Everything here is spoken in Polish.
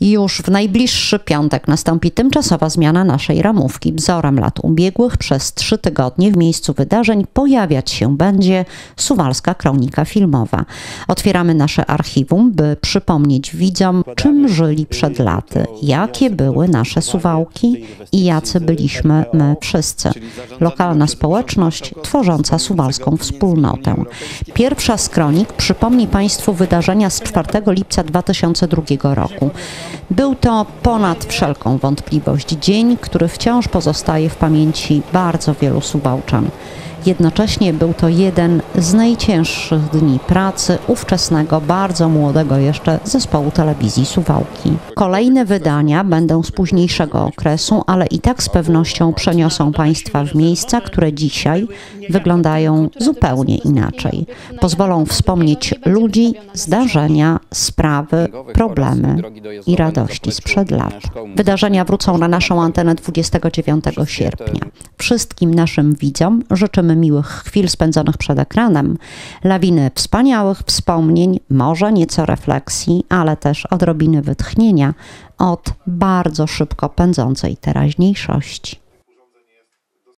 Już w najbliższy piątek nastąpi tymczasowa zmiana naszej ramówki. Wzorem lat ubiegłych przez trzy tygodnie w miejscu wydarzeń pojawiać się będzie Suwalska Kronika Filmowa. Otwieramy nasze archiwum, by przypomnieć widzom, czym żyli przed laty, jakie były nasze Suwałki i jacy byliśmy my wszyscy. Lokalna społeczność tworząca suwalską wspólnotę. Pierwsza z kronik przypomni Państwu wydarzenia z 4 lipca 2002 roku. Był to ponad wszelką wątpliwość dzień, który wciąż pozostaje w pamięci bardzo wielu Suwałczan. Jednocześnie był to jeden z najcięższych dni pracy ówczesnego, bardzo młodego jeszcze zespołu telewizji Suwałki. Kolejne wydania będą z późniejszego okresu, ale i tak z pewnością przeniosą Państwa w miejsca, które dzisiaj wyglądają zupełnie inaczej. Pozwolą wspomnieć ludzi, zdarzenia, sprawy, problemy i radości sprzed lat. Wydarzenia wrócą na naszą antenę 29 sierpnia. Wszystkim naszym widzom życzymy miłych chwil spędzonych przed ekranem, lawiny wspaniałych wspomnień, może nieco refleksji, ale też odrobiny wytchnienia od bardzo szybko pędzącej teraźniejszości.